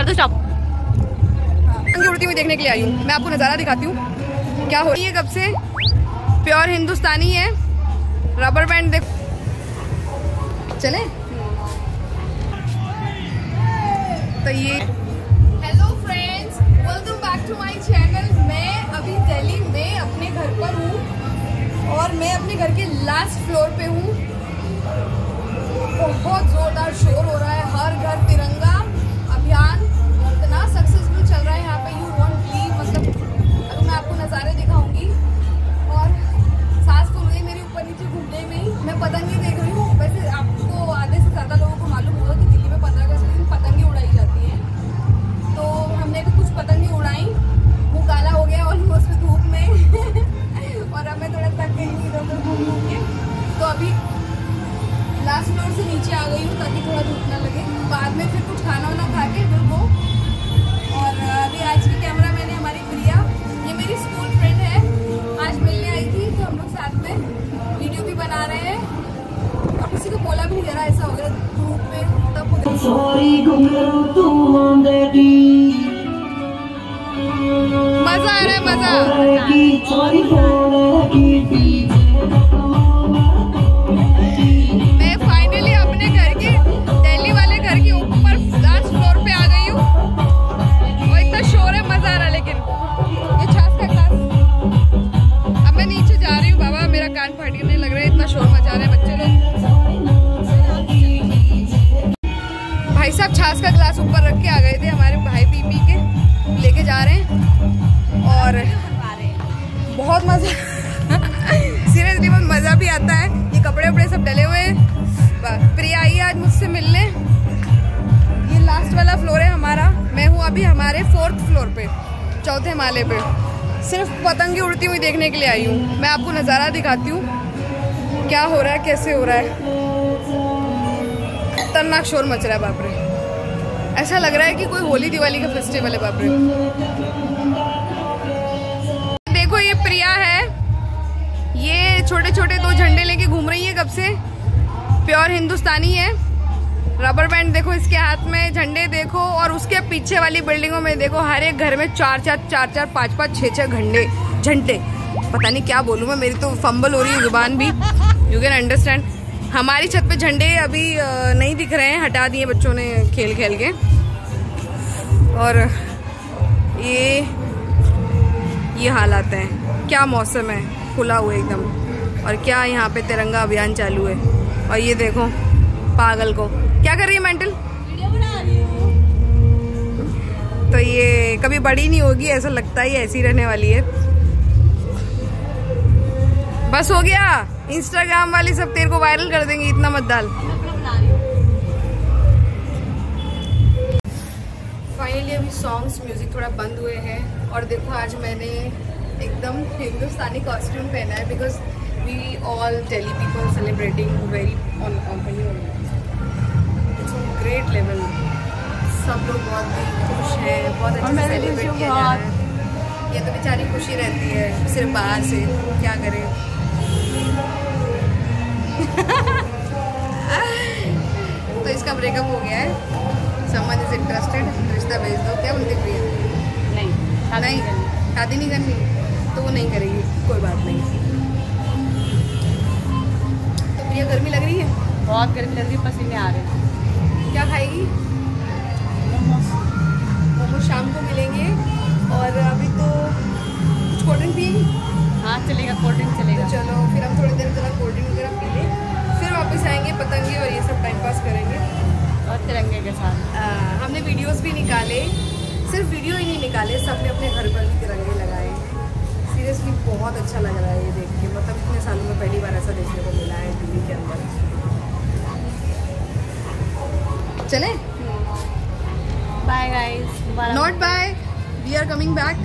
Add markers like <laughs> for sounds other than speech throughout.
कर दो स्टॉप उड़ती हुई देखने के लिए आई हूँ। मैं आपको नज़ारा दिखाती हूँ। क्या हो रही है कब से? प्योर हिंदुस्तानी है। रबर बैंड देख। चले? तो ये hello friends welcome back to my channel मैं अभी दिल्ली में अपने घर पर हूँ और मैं अपने घर के लास्ट फ्लोर पे हूँ। पतंगे देख रही हूँ। वैसे आपको आधे से ज़्यादा लोगों को मालूम होगा कि दिल्ली में पंद्रह अगस्त के दिन पतंगे उड़ाई जाती हैं। तो हमने भी कुछ पतंगे उड़ाई। मुँह काला हो गया ऑलमोस्ट धूप में। <laughs> और अब मैं थोड़ा थक गई इधर उधर घूम घूम के। तो अभी लास्ट फ्लोर से नीचे आ गई हूँ ताकि थोड़ा धूप ना लगे। बाद में फिर कुछ खाना वाना खा के फिर वो। और, अभी आज की कैमरा में तब तू होंगी मज़ा आ रहा है मज़ा साहब छाछ का ग्लास ऊपर रख के आ गए थे हमारे भाई पी पी के, लेके जा रहे हैं। और बहुत मज़ा <laughs> सीरियसली बहुत मज़ा भी आता है। ये कपड़े वपड़े सब डले हुए हैं। प्रिया आई आज मुझसे मिलने। ये लास्ट वाला फ्लोर है हमारा। मैं हूँ अभी हमारे फोर्थ फ्लोर पे, चौथे माले पे। सिर्फ़ पतंगी उड़ती हुई देखने के लिए आई हूँ। मैं आपको नज़ारा दिखाती हूँ। क्या हो रहा है, कैसे हो रहा है। खतरनाक शोर मच रहा है, बाप रे। ऐसा लग रहा है कि कोई होली दिवाली का फेस्टिवल है, बाप रे। देखो, ये प्रिया है। ये छोटे छोटे दो झंडे लेके घूम रही है कब से। प्योर हिंदुस्तानी है। रबर बैंड देखो इसके हाथ में, झंडे देखो और उसके पीछे वाली बिल्डिंगों में देखो, हर एक घर में चार चार चार चार पाँच पाँच छः छः घंटे झंडे। पता नहीं क्या बोलूँ मैं, मेरी तो फंबल हो रही है ज़ुबान भी। यू कैन अंडरस्टैंड हमारी छत पे झंडे अभी नहीं दिख रहे हैं, हटा दिए बच्चों ने खेल खेल के। और ये ये हालात हैं। क्या मौसम है? खुला हुआ एकदम। और क्या यहाँ पे तिरंगा अभियान चालू है? और ये देखो, पागल को। क्या कर रही है मेंटल? तो ये कभी बड़ी नहीं होगी, ऐसा लगता ही ऐसी रहने वाली है। बस हो गया। इंस्टाग्राम वाली सब तेरे को वायरल कर देंगे इतना मत डाल। फाइनली अभी सॉन्ग्स म्यूज़िक थोड़ा बंद हुए हैं। और देखो आज मैंने एकदम हिंदुस्तानी कॉस्ट्यूम पहना है because we all daily people celebrating very on company it's great level सब लोग बहुत ही खुश हैं बहुत अच्छे सेलिब्रेट किया जा रहा है। ये तो बेचारी खुशी रहती है सिर्फ़ बाहर से क्या करें? <laughs> तो इसका ब्रेकअप हो गया है। समवन इज़ इंटरेस्टेड रिश्ता भेज दो। क्या बोलते प्रिया? नहीं शादी नहीं। शादी नहीं करनी? तो वो नहीं करेगी। कोई बात नहीं। तो प्रिया गर्मी लग रही है? बहुत गर्मी लग रही है पसीने आ रहे हैं। क्या खाएगी? मोमो शाम को मिलेंगे। और अभी तो कुछ कोल्ड ड्रिंक पिएगी? हाँ चलेगा कोल्ड ड्रिंक चलेगा। तिरंगे के साथ? आ, हमने वीडियोस भी निकाले। सिर्फ़ वीडियो ही नहीं निकाले सबने अपने घर पर भी तिरंगे लगाए। सीरियसली बहुत अच्छा लग रहा है ये देख के। मतलब इतने सालों में पहली बार ऐसा देखने को मिला है दिल्ली के अंदर। चले? Bye guys not bye we are coming back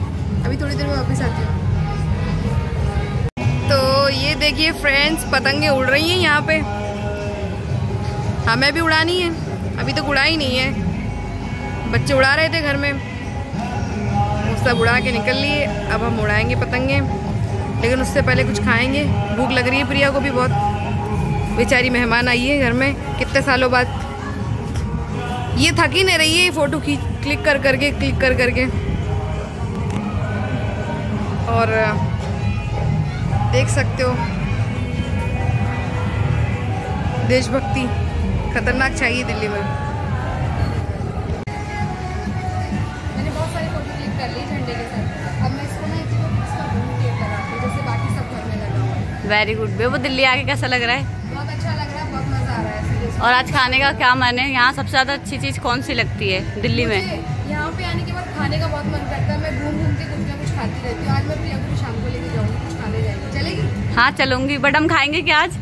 अभी थोड़ी देर में वापस आती हूँ। तो ये देखिए फ्रेंड्स पतंगे उड़ रही हैं यहाँ पे। हमें भी उड़ानी है। अभी तक उड़ा ही नहीं है। बच्चे उड़ा रहे थे घर में। वो सब उड़ा के निकल लिए। अब हम उड़ाएँगे पतंगे। लेकिन उससे पहले कुछ खाएँगे। भूख लग रही है प्रिया को भी बहुत। बेचारी मेहमान आई है घर में। कितने सालों बाद। ये थक ही नहीं रही है ये फ़ोटो खींच क्लिक कर करके, क्लिक कर करके। और, देख सकते हो। देशभक्ति। खतरनाक चाहिए दिल्ली में। मैंने बहुत सारी फ़ोटो क्लिक कर ली झंडे के साथ। अब मैं इसको ना एक हूँ जैसे बाकी सब घर में लगा है। वेरी गुड बे वो दिल्ली आके कैसा लग रहा है? बहुत अच्छा लग रहा है बहुत मज़ा आ रहा है और आज खाने का क्या मन है? यहाँ सबसे ज़्यादा अच्छी चीज़ कौन सी लगती है दिल्ली में? यहाँ पे आने के बाद खाने का बहुत मन करता है। मैं घूम घूम के कुछ ना कुछ खाती रहती हूँ। आज मैं प्रिया को शाम को लेके जाऊँगी कुछ खाने जाएँगे। चलेगी? हाँ चलूँगी। बट हम खाएँगे क्या आज?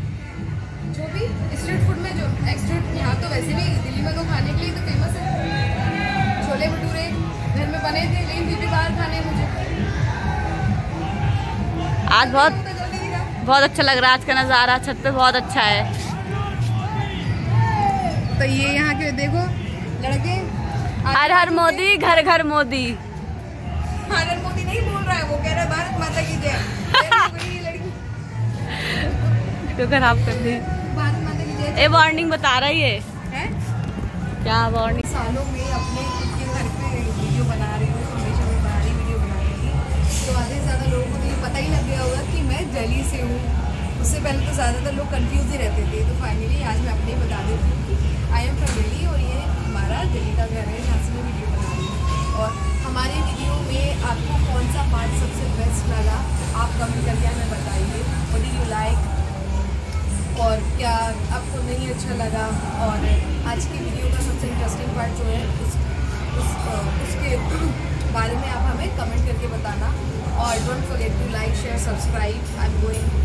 में बने थे लेकिन फिर भी बाहर खाने मुझे। आज बहुत तो बहुत अच्छा लग रहा है आज का नज़ारा छत पे बहुत अच्छा है। तो ये यहाँ के देखो लड़के। हर हर मोदी घर घर मोदी। नरेंद्र मोदी नहीं बोल रहा है वो कह रहा है भारत माता की जय। <laughs> ये क्यों खराब कर दी भारत माता की जय ए वार्निंग बता रही है है? क्या वार्निंग सालों में दिल्ली से हूँ। उससे पहले तो ज़्यादातर लोग कंफ्यूज ही रहते थे तो फाइनली आज मैं अपने बता देती हूँ कि आई एम फ्रॉम दिल्ली और ये हमारा दिल्ली का घर है जहाँ से मैं वीडियो बना रही हूँ। और हमारे वीडियो में आपको कौन सा पार्ट सबसे बेस्ट लगा आप कमेंट करके हमें बताइए। वट यू लाइक और क्या आपको नहीं अच्छा लगा? और आज की वीडियो का सबसे इंटरेस्टिंग पार्ट जो है उस, उस उसके <clears throat> बारे में आप हमें कमेंट करके बताना। Don't Forget to like, share, subscribe. I'm going